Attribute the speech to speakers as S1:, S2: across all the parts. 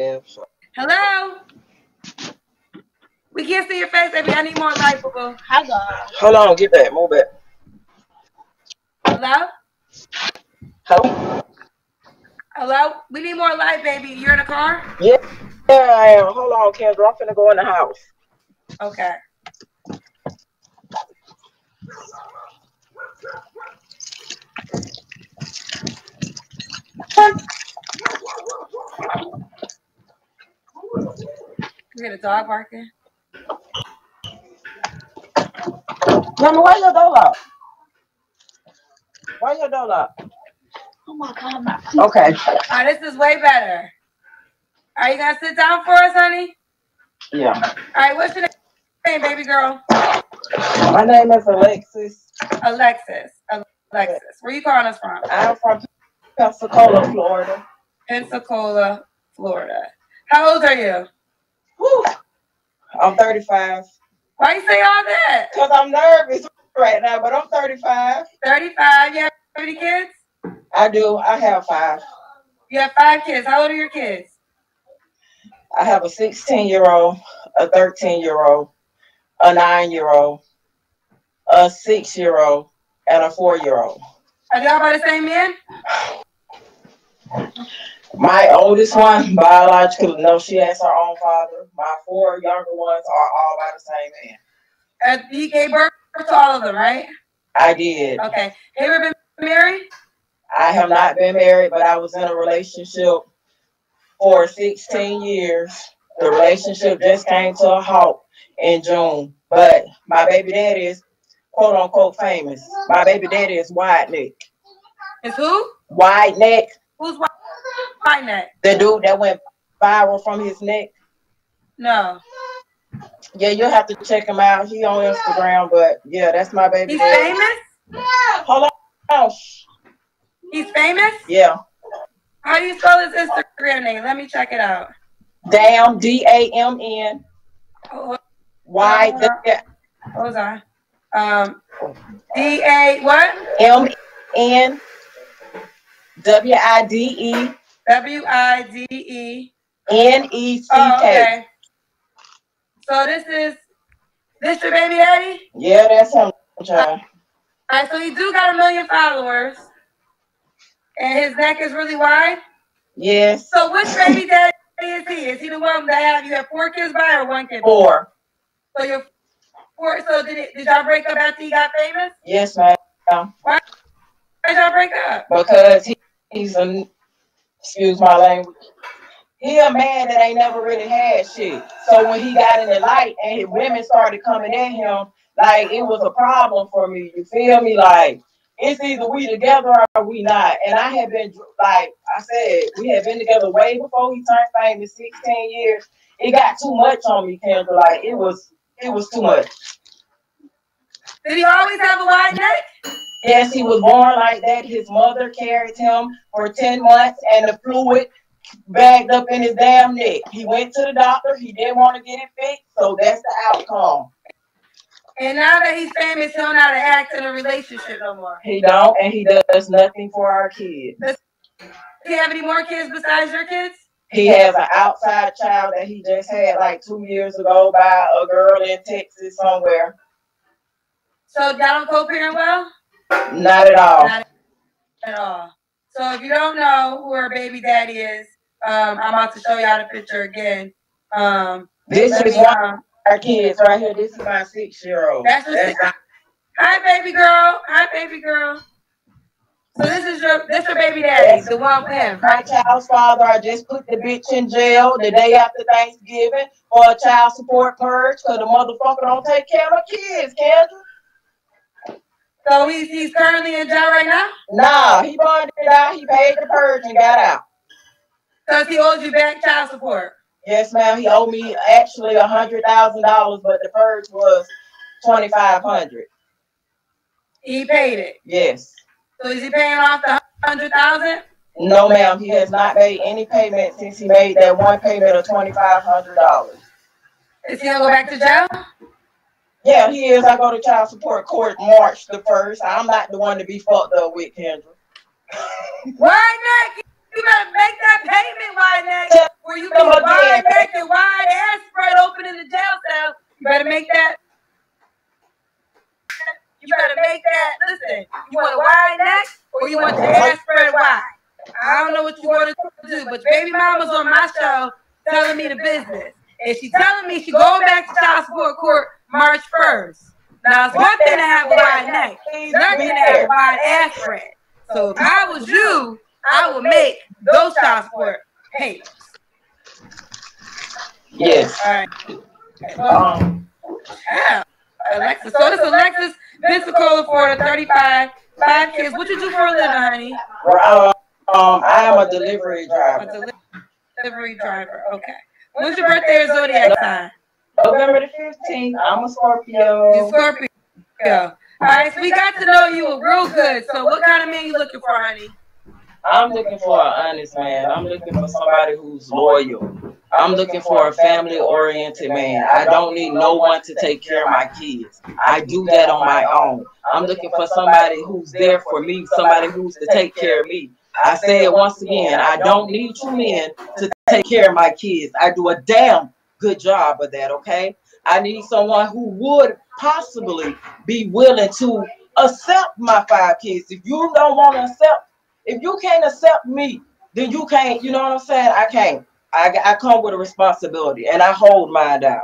S1: Hello. We can't see your face, baby. I need more light, boo boo.
S2: Hello.
S3: Hold on, get back, move back.
S1: Hello.
S3: Hello?
S1: Hello. We need more light, baby. You're in a car.
S3: Yeah, yeah, I am. Hold on, Kendra. I'm finna go in the house.
S1: Okay. You hear the dog barking?
S3: Mama, why your door locked? Why your door locked?
S2: Oh my god, my
S3: Okay.
S1: Oh, this is way better. Are you gonna sit down for us, honey?
S3: Yeah.
S1: All right. What's your name, baby girl?
S3: My name is Alexis.
S1: Alexis. Alexis. Where you calling us from?
S3: I'm from Pensacola, Florida.
S1: Pensacola, Florida. How old are you?
S3: Whew. I'm 35.
S1: Why you say all that?
S3: Because I'm nervous right now, but I'm 35.
S1: 35. You have any kids?
S3: I do. I have five.
S1: You have five kids. How old are your kids?
S3: I have a 16 year old, a 13 year old, a nine year old, a six year old, and a four year old.
S1: Are y'all by the same man?
S3: My oldest one, biological, no, she has her own father. My four younger ones are all by the same man.
S1: Uh, he gave birth to all of them, right?
S3: I did.
S1: Okay. Have you ever been married?
S3: I have not been married, but I was in a relationship for 16 years. The relationship just came to a halt in June. But my baby daddy is quote unquote famous. My baby daddy is Wide Neck.
S1: Is who?
S3: Wide Neck,
S1: Who's white? White neck?
S3: the dude that went viral from his neck.
S1: No.
S3: Yeah, you'll have to check him out. He on Instagram, but yeah, that's my baby
S1: He's
S3: daddy.
S1: famous?
S3: Hold on.
S1: He's famous?
S3: Yeah.
S1: How do you spell his Instagram name? Let me check it out.
S3: Damn, D A M N
S1: Oh,
S3: Y
S1: hold on. Um, D A what?
S3: M N W I D E
S1: W I D E.
S3: N E C
S1: Oh, okay. So this is this your baby daddy?
S3: Yeah, that's him, child.
S1: All right, so he do got a million followers, and his neck is really wide.
S3: Yes.
S1: So which baby daddy is he? Is he the one that have you have four kids by or one kid? by?
S3: Four.
S1: So you're four. So did it? Did y'all break up after he got famous?
S3: Yes, ma'am.
S1: Why did y'all break up?
S3: Because he, he's a excuse my language. He a man that ain't never really had shit. So when he got in the light and his women started coming at him, like it was a problem for me. You feel me? Like it's either we together or we not. And I had been like I said, we had been together way before he turned famous, 16 years. It got too much on me, Kendra. Like it was it was too much.
S1: Did he always have a wide neck?
S3: Yes, he was born like that. His mother carried him for 10 months and the fluid bagged up in his damn neck. He went to the doctor. He didn't want to get it fixed, so that's the outcome.
S1: And now that he's famous, he don't know how to act in a relationship no more.
S3: He don't, and he does nothing for our kids.
S1: Does he have any more kids besides your kids?
S3: He has an outside child that he just had like two years ago by a girl in Texas somewhere.
S1: So y'all don't co-parent well?
S3: Not at all.
S1: Not at all. So if you don't know who her baby daddy is, um, I'm about to show y'all the picture again. Um,
S3: This is
S1: me, um,
S3: our kids right here. This is my six year old.
S1: That's Hi, baby girl. Hi, baby girl. So this is your this your baby daddy, the one with him,
S3: My child's father, I just put the bitch in jail the day after Thanksgiving for a child support purge because the motherfucker don't take care of my kids, Kendra.
S1: So he's he's currently in jail right now
S3: Nah, he bonded out, he paid the purge and got out.
S1: because he owes you back child support.
S3: Yes, ma'am, he owed me actually a hundred thousand dollars, but the purge was twenty five hundred.
S1: He paid it.
S3: Yes.
S1: So is he paying off the hundred thousand?
S3: No, ma'am, he has not made any payment since he made that one payment of twenty five hundred dollars.
S1: Is he gonna go back to jail?
S3: Yeah, he is. I go to child support court March the first. I'm not the one to be fucked up with, Kendra.
S1: Why not? You better make that payment, why not? where you be wide neck and wide ass spread open in the jail cell. You better make that. You better make that. Listen, you want a wide neck or you want the ass spread wide? I don't know what you want to do, but baby mama's on my show telling me the business. And she telling me she going back to child support court March 1st. Now it's one thing to have a wide neck, another thing to have a wide ass spread. So if I was you, I would make those child support payments.
S3: Yes.
S1: All right. Um, yeah. Alexis. So this is Alexis Pensacola, Florida, 35, five kids. What you do for a living, honey?
S3: Uh, um, I am a delivery driver.
S1: A deli- delivery driver. Okay. When's your birthday or zodiac sign?
S3: November the 15th. I'm a Scorpio.
S1: You Scorpio. All right, so we got to know you real good. So what kind of man you looking for, honey?
S3: I'm looking for an honest man. I'm looking for somebody who's loyal. I'm looking for a family oriented man. I don't need no one to take care of my kids. I do that on my own. I'm looking for somebody who's there for me, somebody who's to take care of me. I say it once again, I don't need two men to take care of my kids. I do a damn good job of that, okay? I need someone who would possibly be willing to accept my five kids. If you don't want to accept if you can't accept me, then you can't, you know what I'm saying? I can't. I, I come with a responsibility and I hold mine down.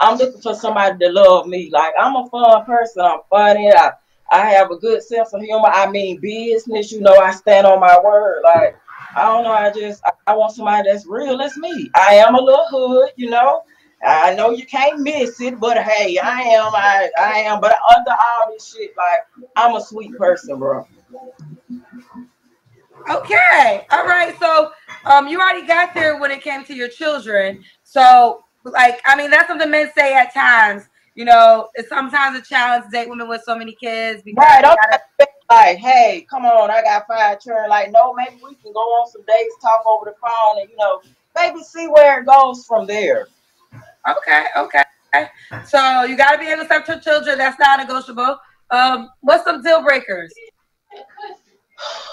S3: I'm looking for somebody to love me. Like I'm a fun person. I'm funny. I, I have a good sense of humor. I mean business, you know, I stand on my word. Like, I don't know, I just I, want somebody that's real. That's me. I am a little hood, you know. I know you can't miss it, but hey, I am, I, I am, but under all this shit, like I'm a sweet person, bro.
S1: Okay. All right. So um you already got there when it came to your children. So like I mean that's something men say at times. You know, it's sometimes a challenge to date women with so many kids because
S3: Right.
S1: They
S3: I'm
S1: gotta-
S3: not like, hey, come on, I got five children. Like, no, maybe we can go on some dates, talk over the phone, and you know, maybe see where it goes from there.
S1: Okay, okay. So you gotta be able to accept your children. That's not negotiable. Um, what's some deal breakers?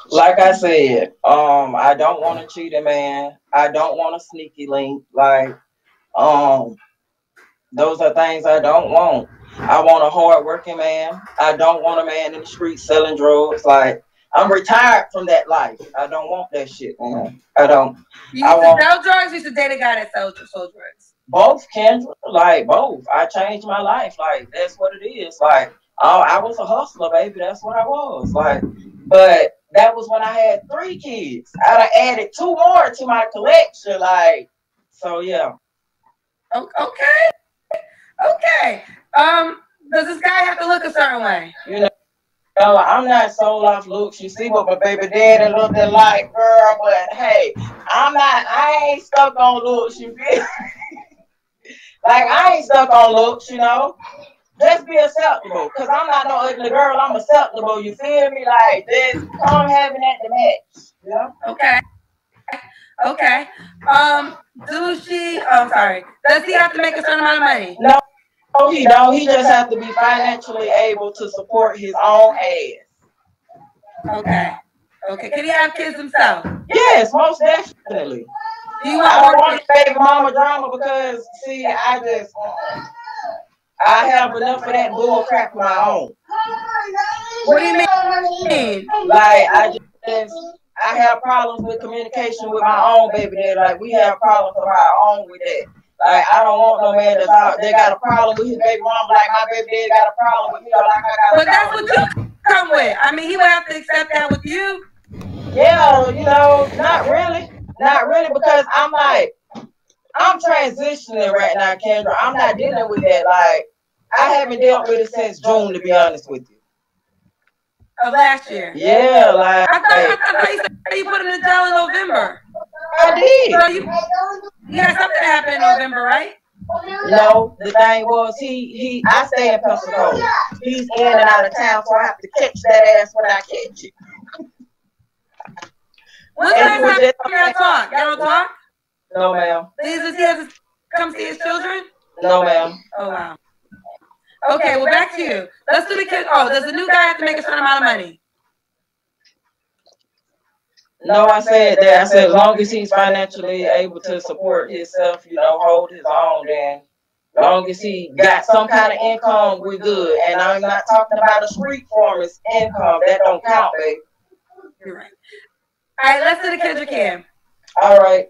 S3: Like I said, um, I don't want to cheat a man. I don't want a sneaky link. Like, um, those are things I don't want. I want a hard working man. I don't want a man in the street selling drugs. Like, I'm retired from that life. I don't want that shit, man. I don't.
S1: You
S3: I
S1: used to
S3: want-
S1: sell drugs. You used to date a guy that sells sells drugs.
S3: both Kendra, like both. I changed my life. Like that's what it is. Like oh, I was a hustler, baby. That's what I was. Like, but that was when I had three kids. I done added two more to my collection. Like, so yeah.
S1: Okay, okay. Um, does this guy have to look a certain way?
S3: You know, no, I'm not sold off looks. You see what my baby daddy looked like, girl. But hey, I'm not. I ain't stuck on looks. You feel? like I ain't stuck on looks. You know. Just be acceptable, cause I'm not no ugly girl. I'm acceptable. You feel me? Like this, come having at the match. Yeah.
S1: Okay. Okay. Um, do she? Oh, I'm sorry. Does he have to make a certain amount of money?
S3: No, he don't. He just have to be financially able to support his own ass.
S1: Okay. Okay. Can he have kids himself?
S3: Yes, most definitely.
S1: Do you
S3: I don't
S1: want
S3: want baby mama drama because see, I just I have enough of that bull crap of my own.
S1: What do you mean?
S3: Like I just I have problems with communication with my own baby daddy. Like we have problems of our own with that. Like I don't want no man that's out. They got a problem with his baby mama. Like my baby daddy got a problem with you know. Like I got. a
S1: But that's what you come with. I mean, he would have to accept that with you.
S3: Yeah, you know, not really, not really, because I'm like, I'm transitioning right now, Kendra. I'm not dealing with that. Like, I haven't dealt with it since June, to be honest with you.
S1: Of last year.
S3: Yeah, like,
S1: I thought, I thought you said you put him in jail in November.
S3: I did.
S1: So you, you had something happen in November, right?
S3: No, the thing was, he, he, I stay in Pensacola. He's in and out of town, so I have to catch that ass when I catch it.
S1: When's the last time y'all talk? Y'all don't talk?
S3: No, ma'am.
S1: Does he have to come see his children?
S3: No, ma'am.
S1: Oh wow. Okay, well back to you. Let's do the kid. Oh, does the new guy have to make a certain amount of money?
S3: No, I said that. I said as long as he's financially able to support himself, you know, hold his own, then as long as he got some kind of income, we're good. And I'm not talking about a street farmer's income. That don't count, baby.
S1: You're right. All right, let's do the Kendra Cam.
S3: All right.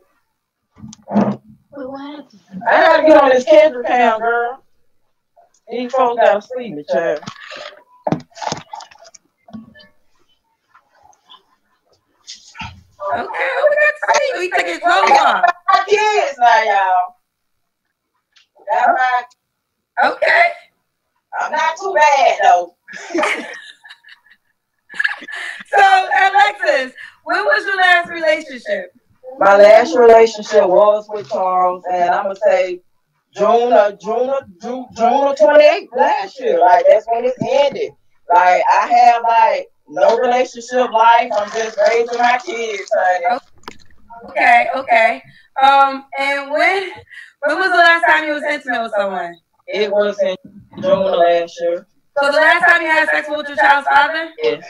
S2: Wait, what happened?
S3: I gotta get on this Kendra cam, girl. These folks gotta see me, child.
S1: Okay, we got to see you. You take your clothes off.
S3: My kids now, y'all. That's right.
S1: Okay.
S3: I'm not too bad though.
S1: So, Alexis, when was your last relationship?
S3: My last relationship was with Charles, and I'm gonna say June of June of June, June of 28th last year. Like that's when it ended. Like I have like no relationship life. I'm just raising my kids, honey.
S1: Okay, okay. Um, and when when was the last time you was intimate with someone?
S3: It was in June of last year.
S1: So the last time you had sex with your child's father?
S3: Yes.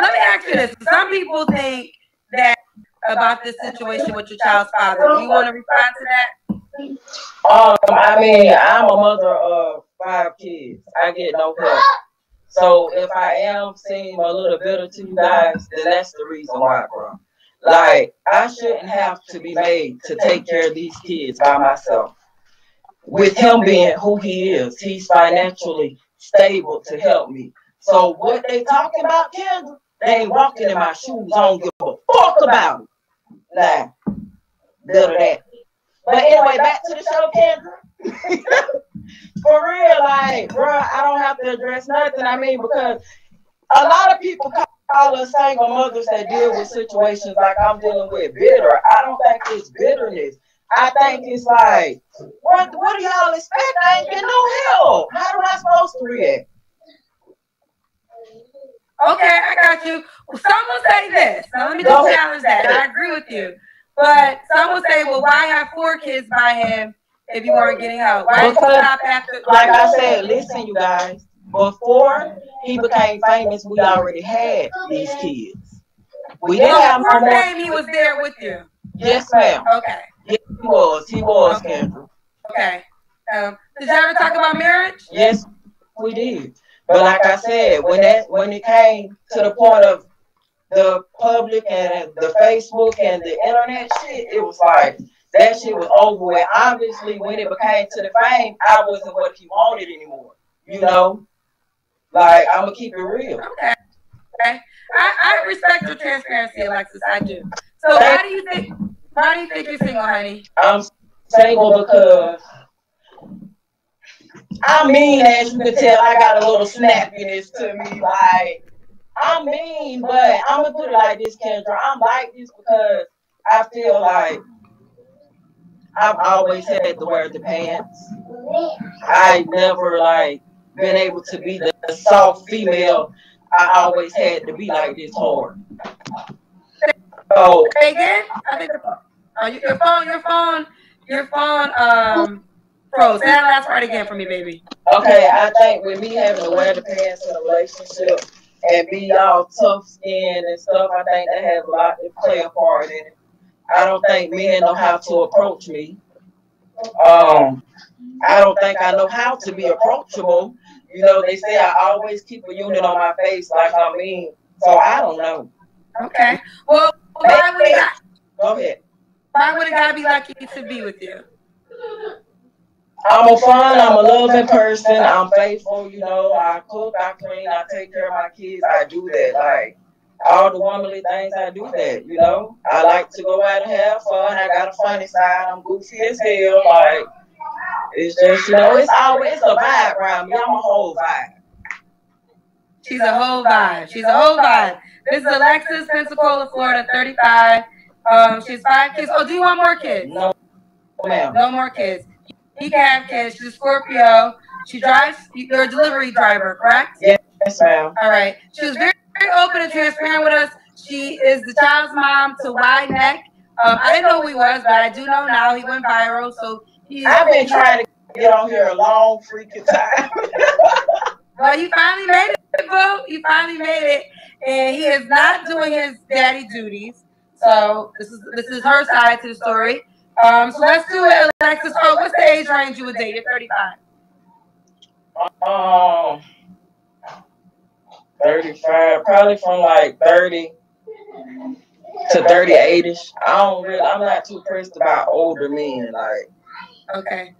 S1: Let me ask you this. Some people think that about this situation with your child's father. Do you want to respond to that?
S3: Um, I mean, I'm a mother of five kids. I get no help. So if I am seem a little bitter to you guys, then that's the reason why, bro. Like, I shouldn't have to be made to take care of these kids by myself. With him being who he is, he's financially stable to help me. So what they talking about, Kendra, they ain't walking in my shoes. I don't give a fuck about it. Nah, bitter that. But anyway, back to the show, Kendra. For real, like, bro, I don't have to address nothing. I mean, because a lot of people call us single mothers that deal with situations like I'm dealing with bitter. I don't think it's bitterness. I think it's like, what what do y'all expect? I ain't getting no help. How am I supposed to react?
S1: Okay, I got you. Well, some will say this. Now let me just challenge that. I agree with you. But some will say, well, why have four kids by him if you weren't getting help? Why
S3: Because,
S1: stop after?
S3: Like I said, listen, you guys. Before he became famous, we already had these kids. We didn't have no more.
S1: name he was there with you.
S3: Yes, ma'am.
S1: Okay,
S3: Yes, he was. He was, Kendra.
S1: okay. Um, did you ever talk about marriage?
S3: Yes, we did. But like I said, when that when it came to the point of the public and the Facebook and the internet shit, it was like that shit was over with. Obviously, when it became to the fame, I wasn't what he wanted anymore. You know, like I'm gonna keep it real.
S1: Okay. Okay. I, I respect your transparency, Alexis. I do. So why do you think why do you think you're single, honey?
S3: I'm single because I mean, as you can tell, I got a little snappiness to me. Like I'm mean, but I'm gonna put it like this, Kendra. I'm like this because I feel like I've always had to wear the pants. I never like been able to be the soft female. I always had to be like this hard. So
S1: again? I think the phone. You- your phone, your phone, your phone um froze. Say that last part again for me, baby.
S3: Okay, I think with me having to wear the pants in a relationship and be all tough skinned and stuff, I think that has a lot to play a part in it. I don't think men know how to approach me. Um, I don't think I know how to be approachable. You know, they say I always keep a unit on my face like I mean. So I don't know.
S1: Okay. Well, why would it
S3: Go ahead.
S1: why would a guy be lucky to be with you?
S3: I'm a fun, I'm a loving person, I'm faithful, you know, I cook, I clean, I take care of my kids, I do that. Like all the womanly things I do that, you know. I like to go out and have fun. I got a funny side, I'm goofy as hell. Like it's just, you know, it's always it's a vibe around me. I'm a whole vibe.
S1: She's a whole vibe. She's a whole vibe. This is Alexis, Pensacola, Florida, 35. Um, she's five kids. Oh, do you want more kids?
S3: No ma'am.
S1: No more kids. Can have kids. She's a Scorpio. She drives. You're a delivery driver, correct?
S3: Yes, ma'am.
S1: All right. She was very, very open and transparent with us. She is the child's mom to Wide Neck. Um, I didn't know who he was, but I do know now. He went viral, so he.
S3: I've been trying to get on here a long freaking time.
S1: Well, you finally made it, boo. You finally made it, and he is not doing his daddy duties. So this is this is her side to the story. Um, so let's do it, Alexis. Oh, what's the age range you would date? You're 35.
S3: Um, 35, probably from like 30 to 38 ish. I don't really, I'm not too pressed about older men. Like,
S1: Okay.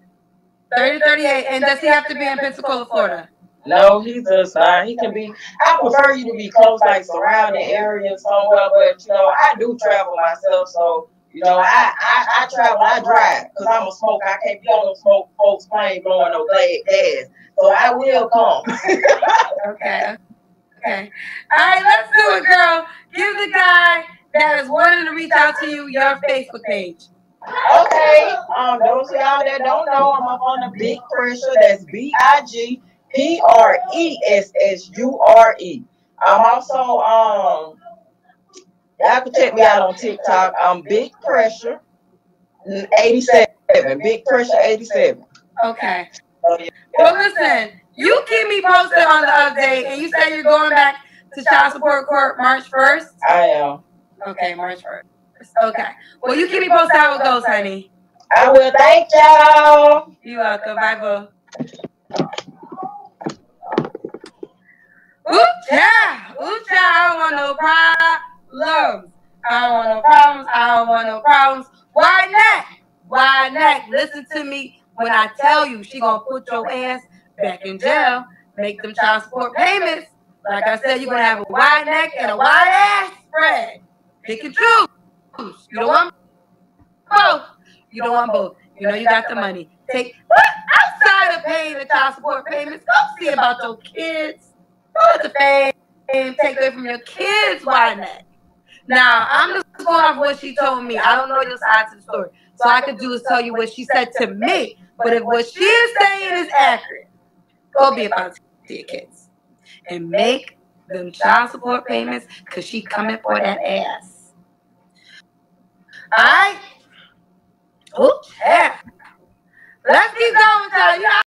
S1: 30 38. And does he have to be in Pensacola, Florida?
S3: no, he does not. He can be, I prefer you to be close, like surrounding areas somewhere, but you know, I do travel myself, so. You know, I, I, I travel, I drive, because I'm a smoker. I can't be on no smoke folks plane blowing no gas. So I will come.
S1: Okay. Okay. All right, let's do it, girl. Give the guy that is wanting to reach out to you your Facebook page.
S3: Okay, um, those of y'all that don't know, I'm up on the Big Pressure. That's B I G P R E S S U R E. I'm also um, y'all can check me out on TikTok. I'm Big Pressure 87. Big Pressure 87.
S1: Okay.
S3: Yeah.
S1: Well, listen, you keep me posted on the update, and you say you're going back to child support court March 1st.
S3: I am.
S1: Okay, March 1st. Okay. Well, you keep me posted how it goes, honey.
S3: I will thank y'all.
S1: You welcome. Bye, boo. Ooh, child. Ooh. I don't want no problems. I don't want no problems. I don't want no problems. Why not? Why not? Listen to me when I tell you she gonna put your ass back in jail, make them child support payments. Like I said, you're gonna have a wide neck and a wide ass spread. Pick and choose. You don't want both. You don't want both. You know you got the money. Take what outside of paying the child support payments. Go see about your kids. Go to fame take away from your kids. Why not? Now I'm just going off what she told me. I don't know your side to the story. So I could do is tell you what she said to me. But if what she is saying is accurate, go be about to your kids and make them child support payments because she coming for that ass. All right? Yeah. Let's keep going, know,